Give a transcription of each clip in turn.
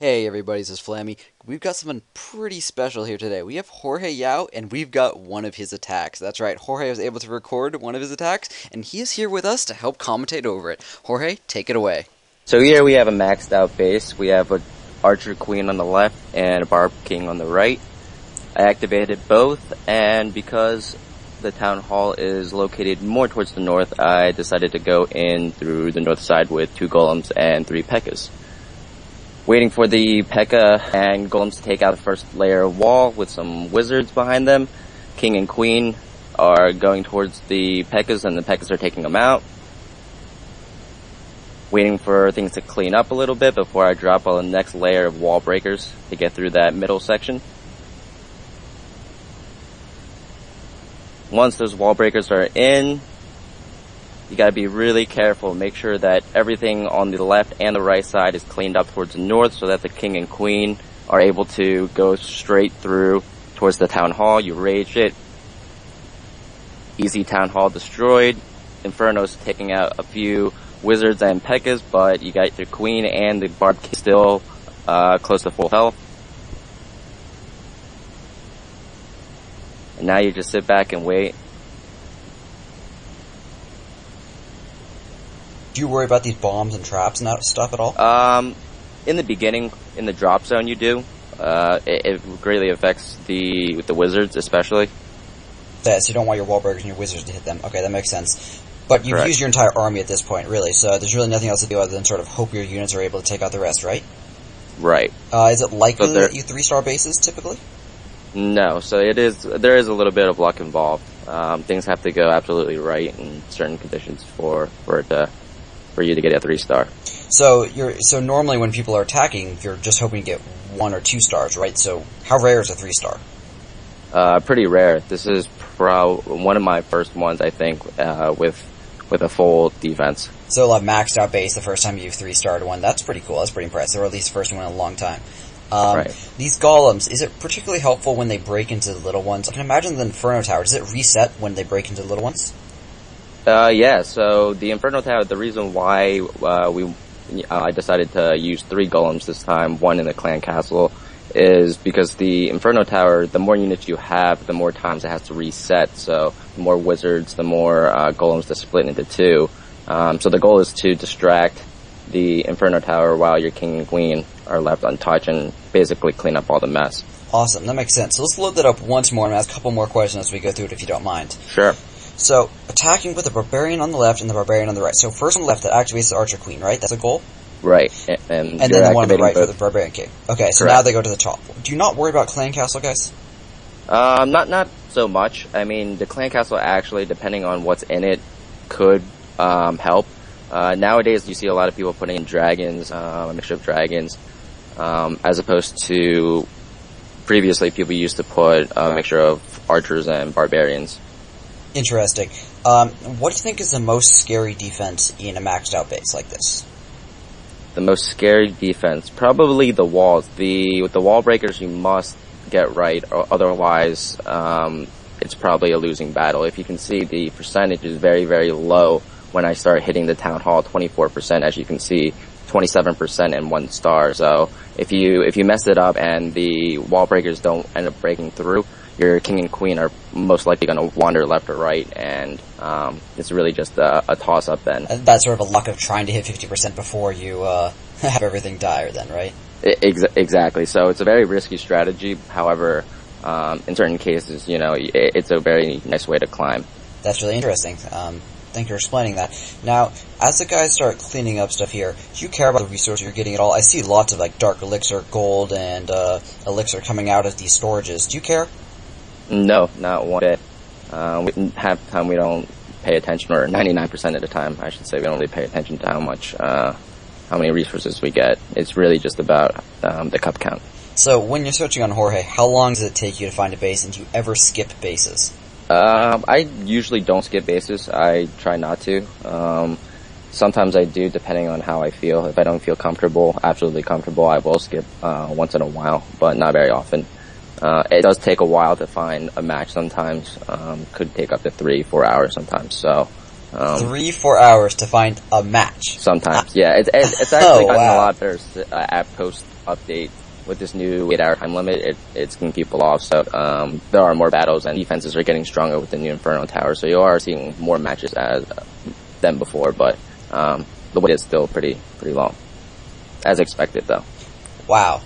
Hey everybody, this is Flammy. We've got something pretty special here today. We have Jorge Yao, and we've got one of his attacks. That's right, Jorge was able to record one of his attacks, and he is here with us to help commentate over it. Jorge, take it away. So here we have a maxed out base. We have a Archer Queen on the left and a Barb King on the right. I activated both, and because the town hall is located more towards the north, I decided to go in through the north side with two golems and three P.E.K.K.A.s waiting for the P.E.K.K.A. and Golems to take out the first layer of wall with some wizards behind them. King and Queen are going towards the P.E.K.K.A.s and the P.E.K.K.A.s are taking them out. Waiting for things to clean up a little bit before I drop on the next layer of wall breakers to get through that middle section. Once those wall breakers are in, you gotta be really careful. Make sure that everything on the left and the right side is cleaned up towards the north so that the king and queen are able to go straight through towards the town hall. You rage it. Easy town hall destroyed. Inferno's taking out a few wizards and P.E.K.K.A.s, but you got your queen and the barb still uh, close to full health. And now you just sit back and wait Do you worry about these bombs and traps and that stuff at all? Um, in the beginning, in the drop zone, you do. Uh, it, it greatly affects the the wizards, especially. Yeah, so you don't want your wall breakers and your wizards to hit them. Okay, that makes sense. But you've Correct. used your entire army at this point, really, so there's really nothing else to do other than sort of hope your units are able to take out the rest, right? Right. Uh, is it likely that you three star bases typically? No, so it is. There is a little bit of luck involved. Um, things have to go absolutely right in certain conditions for for it to for you to get a three star. So you're so normally when people are attacking, you're just hoping to get one or two stars, right? So how rare is a three star? Uh, pretty rare. This is pro one of my first ones, I think, uh, with with a full defense. So a maxed out base the first time you've three starred one. That's pretty cool. That's pretty impressive, or at least the first one in a long time. Um, right. These golems, is it particularly helpful when they break into the little ones? I can imagine the Inferno Tower. Does it reset when they break into the little ones? Uh, yeah, so the Inferno Tower, the reason why uh, we uh, I decided to use three golems this time, one in the clan castle, is because the Inferno Tower, the more units you have, the more times it has to reset. So the more wizards, the more uh, golems to split into two. Um, so the goal is to distract the Inferno Tower while your king and queen are left untouched and basically clean up all the mess. Awesome, that makes sense. So let's load that up once more and ask a couple more questions as we go through it if you don't mind. Sure. So, attacking with the barbarian on the left and the barbarian on the right. So first on the left that activates the archer queen, right? That's the goal? Right. And, and then the one on the right both. for the barbarian king. Okay, so Correct. now they go to the top. Do you not worry about clan castle, guys? Um, not, not so much. I mean, the clan castle actually, depending on what's in it, could, um, help. Uh, nowadays you see a lot of people putting in dragons, uh, a mixture of dragons, um, as opposed to previously people used to put a mixture of archers and barbarians. Interesting. Um, what do you think is the most scary defense in a maxed out base like this? The most scary defense, probably the walls. The with the wall breakers, you must get right, or otherwise, um, it's probably a losing battle. If you can see, the percentage is very, very low when I start hitting the town hall. Twenty four percent, as you can see, twenty seven percent and one star. So if you if you mess it up and the wall breakers don't end up breaking through, your king and queen are most likely going to wander left or right, and um, it's really just a, a toss up then. And that's sort of a luck of trying to hit 50% before you uh, have everything dire, then, right? Ex- exactly. So it's a very risky strategy. However, um, in certain cases, you know, it, it's a very nice way to climb. That's really interesting. Um, thank you for explaining that. Now, as the guys start cleaning up stuff here, do you care about the resources you're getting at all? I see lots of like dark elixir, gold, and uh, elixir coming out of these storages. Do you care? No, not one bit. Uh, we, half the time we don't pay attention, or 99% of the time, I should say, we don't really pay attention to how much, uh, how many resources we get. It's really just about um, the cup count. So, when you're searching on Jorge, how long does it take you to find a base, and do you ever skip bases? Um, I usually don't skip bases. I try not to. Um, sometimes I do, depending on how I feel. If I don't feel comfortable, absolutely comfortable, I will skip uh, once in a while, but not very often. Uh, it does take a while to find a match sometimes. Um, could take up to three, four hours sometimes. So, um, three, four hours to find a match. Sometimes, yeah. It's, it's, it's actually oh, gotten wow. a lot better uh, at post update with this new eight hour time limit, it, it's keeping people off. So um, there are more battles and defenses are getting stronger with the new Inferno Tower. So you are seeing more matches as than before, but um, the wait is still pretty pretty long, as expected though. Wow.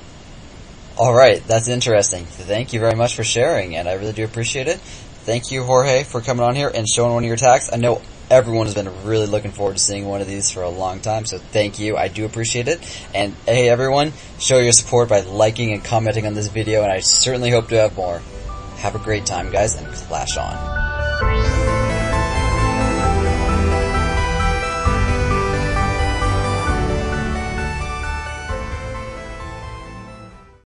All right, that's interesting. Thank you very much for sharing, and I really do appreciate it. Thank you, Jorge, for coming on here and showing one of your attacks. I know everyone has been really looking forward to seeing one of these for a long time, so thank you. I do appreciate it. And hey, everyone, show your support by liking and commenting on this video, and I certainly hope to have more. Have a great time, guys, and clash on.